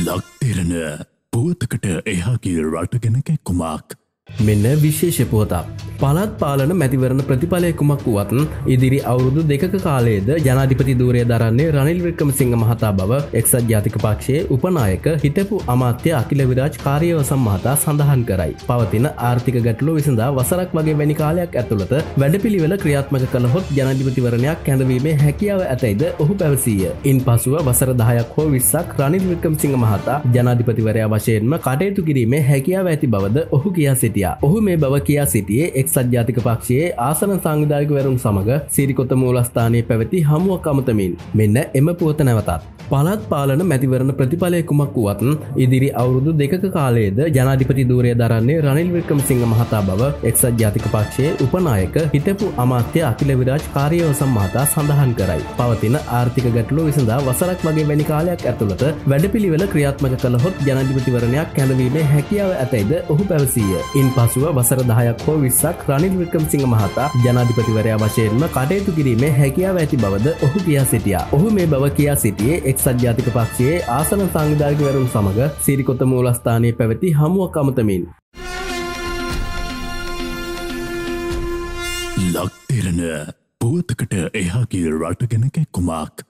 ලක්තෙරණ පුවතකට එහාගේ රටගෙනක කුමක් මෙන්න විශේෂ පුවතක්. පළත් පාලන මැතිවරණ ප්‍රතිඵලයකුමක් වුවත්න් ඉදිරි අවුරුදු දෙක කාලයේද ජනාධිපති දූරය දරන්නේ රනිල් වික්‍රම සිංහ මහතා බව එක්සත් ජාතික පක්ෂයේ උපනායක හිටපු අමාත්‍ය අකිල විරාජ් කාර්යවසම් මහතා සඳහන් කරයි. පවතින ආර්ථික ගැටලු විසඳා වසරක් වගේ වැනි කාලයක් ඇතුළත වැඩපිළිවෙල ක්‍රියාත්මක කළහොත් ජනධිපතිවරණයක් කැඳවීමේ හැකියාව ඇතයිද ඔහු පැවසීය. ඉන් පසුව වසර දහයක් හෝ විස්සක් රනිල් වික්‍රම සිංහ මහතා ජනාධිපතිවරයා වශයෙන්ම කටයුතු කිරීමේ හැකියාව ඇති බවද ඔහු කියා සිටියා. ඔහු මේ බව කියා සිටියේ එක්සත් ජාතික පක්ෂයේ ආසන සංවිධායකවරුන් සමඟ සිරිකොත මූලස්ථානය පැවති හමුවක් අමතමින් මෙන්න එම පුවත නැවතත්. පළත් පාලන මැතිවරණ ප්‍රතිඵලය කුමක් වුවත්න් ඉදිරි අවුරුදු දෙක කාලයේද ජනාධිපති දූරය දරන්නේ රනිල් වික්‍රම සිංහ මහතා බව එක්සත් ජාතික පක්ෂයේ උපනායක හිටපු අමාත්‍ය අකිල විරාජ් කාර්යවසම් මහතා සඳහන් කරයි. පවතින ආර්ථික ගැටලු විසඳා වසරක් වගේ වැනි කාලයක් ඇතුළත වැඩපිළිවෙල ක්‍රියාත්මක කළහොත් ජනධිපතිවරණයක් කැඳවීමේ හැකියාව ඇතයිද ඔහු පැවසීය. ඉන් පසුව වසර දහයක් හෝ විස්සක් රනිල් වික්‍රම සිංහ මහතා ජනාධිපතිවරයා වශයෙන්ම කටයුතු කිරීමේ හැකියාව ඇති බවද ඔහු කියා සිටියා. ඔහු මේ බව කියා සිටියේ එක් එක්සත් ජාතික පක්ෂයේ ආසන සංවිධාර්ගවරුන් සමඟ සිරිකොත මූලස්ථානය පැවති හමුවක් අමතමින්. ලක්තෙරණ පුවතකට එහාගේ රටගෙනක කුමක්